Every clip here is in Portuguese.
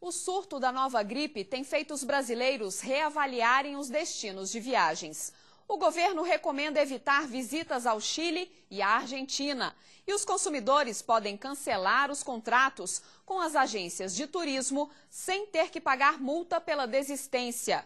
O surto da nova gripe tem feito os brasileiros reavaliarem os destinos de viagens. O governo recomenda evitar visitas ao Chile e à Argentina. E os consumidores podem cancelar os contratos com as agências de turismo sem ter que pagar multa pela desistência.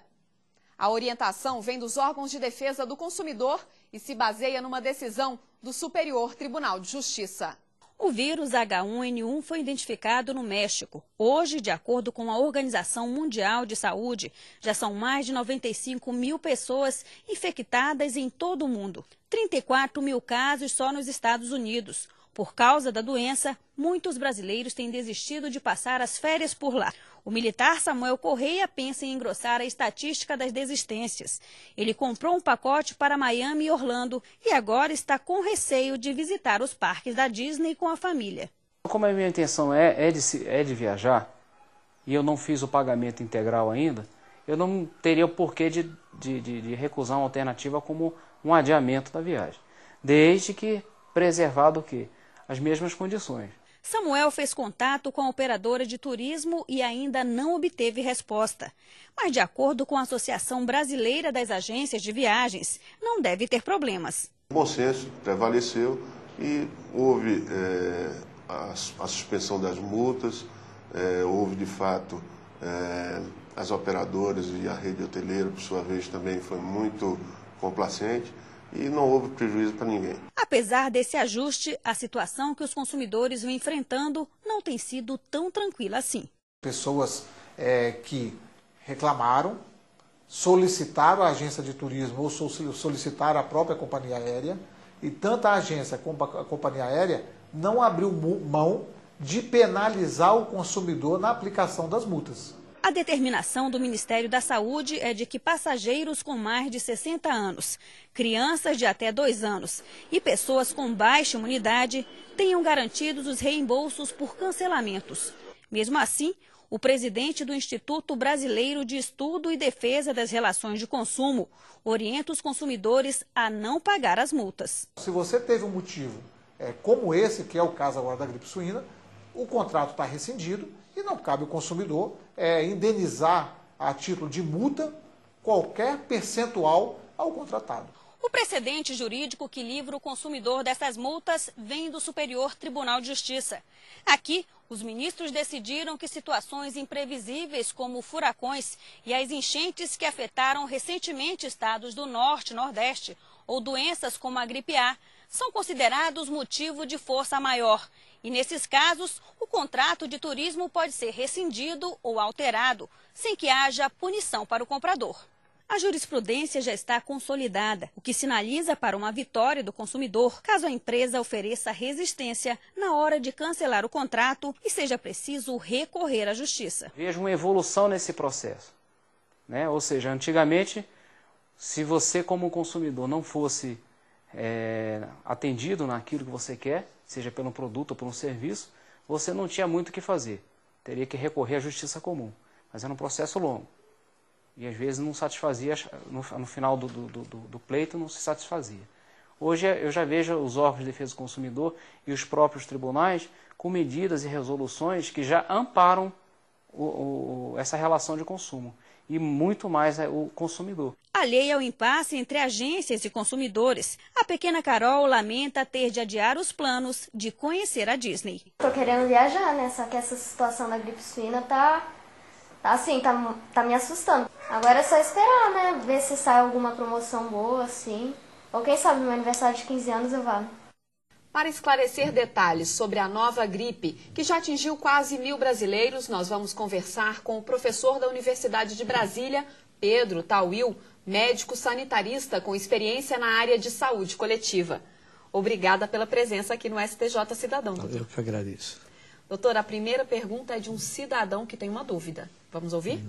A orientação vem dos órgãos de defesa do consumidor e se baseia numa decisão do Superior Tribunal de Justiça. O vírus H1N1 foi identificado no México. Hoje, de acordo com a Organização Mundial de Saúde, já são mais de 95 mil pessoas infectadas em todo o mundo. 34 mil casos só nos Estados Unidos. Por causa da doença, muitos brasileiros têm desistido de passar as férias por lá. O militar Samuel Correia pensa em engrossar a estatística das desistências. Ele comprou um pacote para Miami e Orlando e agora está com receio de visitar os parques da Disney com a família. Como a minha intenção é, é, de, é de viajar e eu não fiz o pagamento integral ainda, eu não teria o porquê de, de, de, de recusar uma alternativa como um adiamento da viagem. Desde que preservado o quê? As mesmas condições. Samuel fez contato com a operadora de turismo e ainda não obteve resposta. Mas, de acordo com a Associação Brasileira das Agências de Viagens, não deve ter problemas. O bom senso prevaleceu e houve é, a, a, suspensão das multas, é, houve de fato é, as operadoras e a rede hoteleira, por sua vez, também foi muito complacente e não houve prejuízo para ninguém. Apesar desse ajuste, a situação que os consumidores vêm enfrentando não tem sido tão tranquila assim. Pessoas é, que reclamaram, solicitaram a agência de turismo ou solicitaram a própria companhia aérea e tanto a agência como a companhia aérea não abriu mão de penalizar o consumidor na aplicação das multas. A determinação do Ministério da Saúde é de que passageiros com mais de 60 anos, crianças de até 2 anos e pessoas com baixa imunidade tenham garantidos os reembolsos por cancelamentos. Mesmo assim, o presidente do Instituto Brasileiro de Estudo e Defesa das Relações de Consumo orienta os consumidores a não pagar as multas. Se você teve um motivo é, como esse, que é o caso agora da gripe suína, o contrato está rescindido e não cabe ao consumidor é, indenizar a título de multa qualquer percentual ao contratado. O precedente jurídico que livra o consumidor dessas multas vem do Superior Tribunal de Justiça. Aqui, os ministros decidiram que situações imprevisíveis como furacões e as enchentes que afetaram recentemente estados do Norte e Nordeste, ou doenças como a gripe A, são considerados motivo de força maior e nesses casos, o contrato de turismo pode ser rescindido ou alterado, sem que haja punição para o comprador. A jurisprudência já está consolidada, o que sinaliza para uma vitória do consumidor caso a empresa ofereça resistência na hora de cancelar o contrato e seja preciso recorrer à justiça. Vejo uma evolução nesse processo. Né? Ou seja, antigamente, se você como consumidor não fosse é, atendido naquilo que você quer, seja pelo produto ou por um serviço, você não tinha muito o que fazer. Teria que recorrer à justiça comum. Mas era um processo longo. E às vezes não satisfazia, no, no final do, do, do, do, pleito não se satisfazia. Hoje eu já vejo os órgãos de defesa do consumidor e os próprios tribunais com medidas e resoluções que já amparam o, o, essa relação de consumo e muito mais é o consumidor. Alheia ao impasse entre agências e consumidores, a pequena Carol lamenta ter de adiar os planos de conhecer a Disney. Tô querendo viajar, né? Só que essa situação da gripe suína tá, tá assim, tá, tá me assustando. Agora é só esperar, né? Ver se sai alguma promoção boa, assim. Ou quem sabe no meu aniversário de 15 anos eu vá. Para esclarecer detalhes sobre a nova gripe, que já atingiu quase mil brasileiros, nós vamos conversar com o professor da Universidade de Brasília, Pedro Tauil, médico sanitarista com experiência na área de saúde coletiva. Obrigada pela presença aqui no STJ Cidadão. Doutor. Eu que agradeço. Doutor, a primeira pergunta é de um cidadão que tem uma dúvida. Vamos ouvir?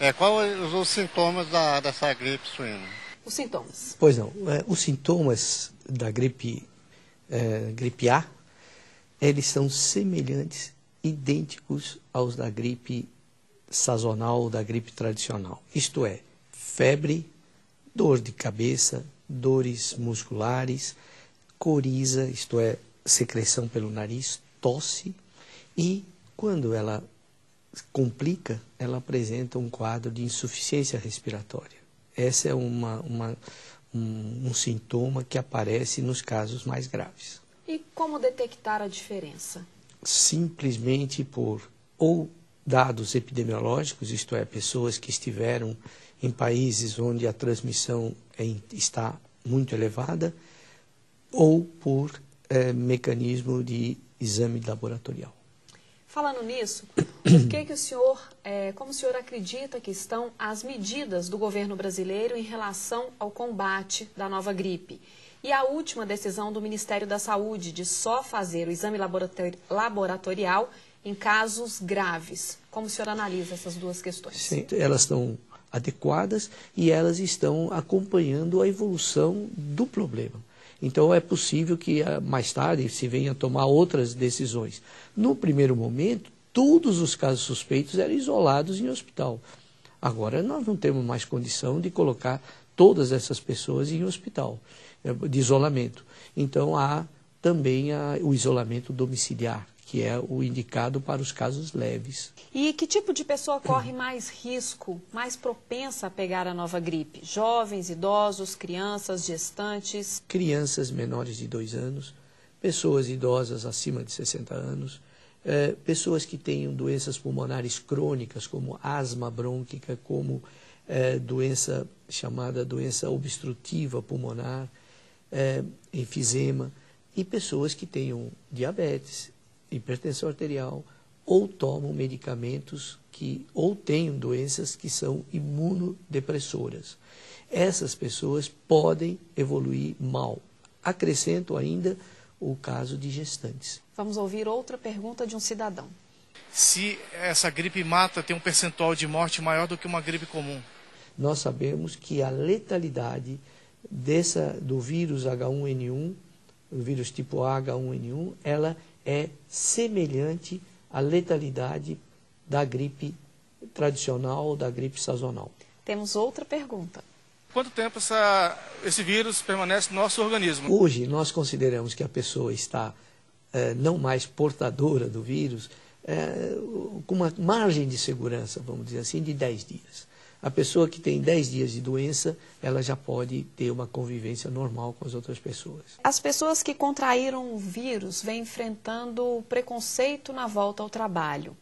É, quais os sintomas da, dessa gripe suína? Os sintomas. Pois não. É, os sintomas da gripe é, gripe A, eles são semelhantes, idênticos aos da gripe sazonal ou da gripe tradicional. Isto é, febre, dor de cabeça, dores musculares, coriza, isto é, secreção pelo nariz, tosse e, quando ela complica, ela apresenta um quadro de insuficiência respiratória. Esse é uma, uma, um, um sintoma que aparece nos casos mais graves. E como detectar a diferença? Simplesmente por ou dados epidemiológicos, isto é, pessoas que estiveram em países onde a transmissão é, está muito elevada, ou por é, mecanismo de exame laboratorial. Falando nisso, o que, que o senhor, é, como o senhor acredita que estão as medidas do governo brasileiro em relação ao combate da nova gripe? E a última decisão do Ministério da Saúde de só fazer o exame laboratorial em casos graves. Como o senhor analisa essas duas questões? Sim, elas estão adequadas e elas estão acompanhando a evolução do problema. Então é possível que ah, mais tarde se venha a tomar outras decisões. No primeiro momento, todos os casos suspeitos eram isolados em hospital. Agora nós não temos mais condição de colocar todas essas pessoas em hospital eh, de isolamento. Então há também a, o isolamento domiciliar, que é o indicado para os casos leves. E que tipo de pessoa corre mais risco, mais propensa a pegar a nova gripe? Jovens, idosos, crianças, gestantes? Crianças menores de dois anos, pessoas idosas acima de 60 anos, eh, pessoas que tenham doenças pulmonares crônicas, como asma brônquica, como eh, doença chamada doença obstrutiva pulmonar, eh, enfisema, e pessoas que tenham diabetes, hipertensão arterial ou tomam medicamentos que ou tenham doenças que são imunodepressoras. Essas pessoas podem evoluir mal. Acrescento ainda o caso de gestantes. Vamos ouvir outra pergunta de um cidadão. Se essa gripe mata, tem um percentual de morte maior do que uma gripe comum? Nós sabemos que a letalidade dessa, do vírus H1N1, o vírus tipo H1N1, ela é semelhante à letalidade da gripe tradicional ou da gripe sazonal. Temos outra pergunta. Quanto tempo essa, esse vírus permanece no nosso organismo? Hoje, nós consideramos que a pessoa está eh, não mais portadora do vírus, eh, com uma margem de segurança, vamos dizer assim, de 10 dias. A pessoa que tem 10 dias de doença, ela já pode ter uma convivência normal com as outras pessoas. As pessoas que contraíram o vírus vêm enfrentando preconceito na volta ao trabalho.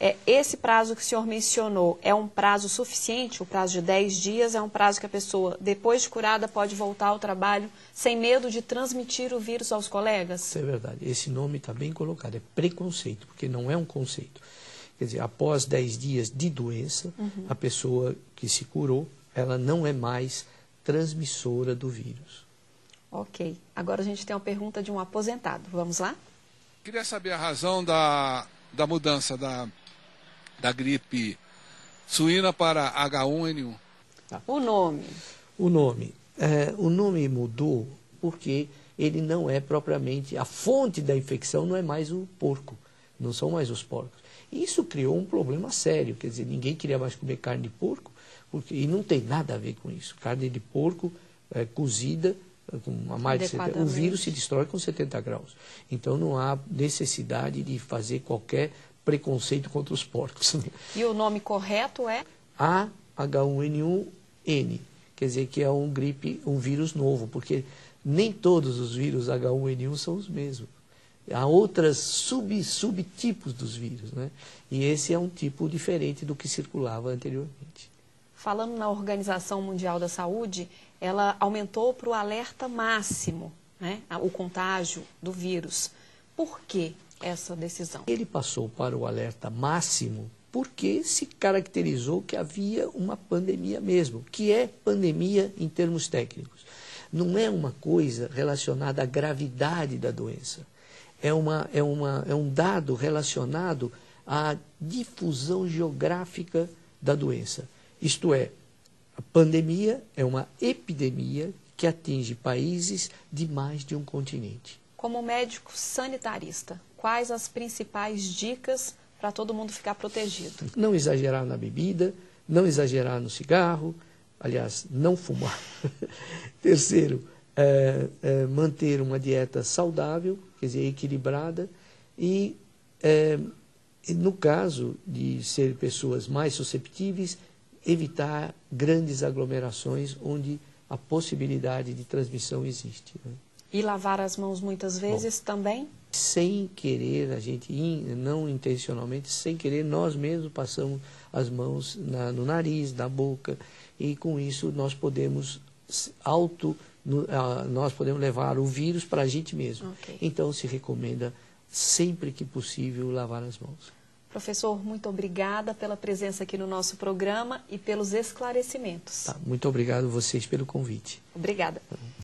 É, esse prazo que o senhor mencionou é um prazo suficiente? O prazo de 10 dias é um prazo que a pessoa, depois de curada, pode voltar ao trabalho sem medo de transmitir o vírus aos colegas? Isso é verdade. Esse nome está bem colocado. É preconceito, porque não é um conceito. Quer dizer, após 10 dias de doença, uhum. a pessoa que se curou, ela não é mais transmissora do vírus. Ok. Agora a gente tem uma pergunta de um aposentado. Vamos lá? Queria saber a razão da, da mudança da, da gripe suína para H1N1. Tá. O nome? O nome. É, o nome mudou porque ele não é propriamente. A fonte da infecção não é mais o porco, não são mais os porcos. Isso criou um problema sério, quer dizer, ninguém queria mais comer carne de porco, porque, e não tem nada a ver com isso. Carne de porco é, cozida com a mais de 70, o vírus se destrói com 70 graus. Então não há necessidade de fazer qualquer preconceito contra os porcos. E o nome correto é? A-H1N1-N, quer dizer que é um gripe, um vírus novo, porque nem todos os vírus H1N1 são os mesmos há outras sub, subtipos dos vírus, né? E esse é um tipo diferente do que circulava anteriormente. Falando na Organização Mundial da Saúde, ela aumentou para o alerta máximo, né? O contágio do vírus. Por que essa decisão? Ele passou para o alerta máximo porque se caracterizou que havia uma pandemia mesmo, que é pandemia em termos técnicos. Não é uma coisa relacionada à gravidade da doença é, uma, é, uma, é um dado relacionado à difusão geográfica da doença. Isto é, a pandemia é uma epidemia que atinge países de mais de um continente. Como médico sanitarista, quais as principais dicas para todo mundo ficar protegido? Não exagerar na bebida, não exagerar no cigarro, aliás, não fumar. Terceiro, é, é, manter uma dieta saudável, quer dizer, equilibrada, e é, no caso de ser pessoas mais susceptíveis, evitar grandes aglomerações onde a possibilidade de transmissão existe. Né? E lavar as mãos muitas vezes Bom, também? Sem querer, a gente, não intencionalmente, sem querer, nós mesmos passamos as mãos na, no nariz, na boca, e com isso nós podemos auto, nós podemos levar o vírus para a gente mesmo. Okay. Então se recomenda sempre que possível lavar as mãos. Professor, muito obrigada pela presença aqui no nosso programa e pelos esclarecimentos. Tá, muito obrigado a vocês pelo convite. Obrigada.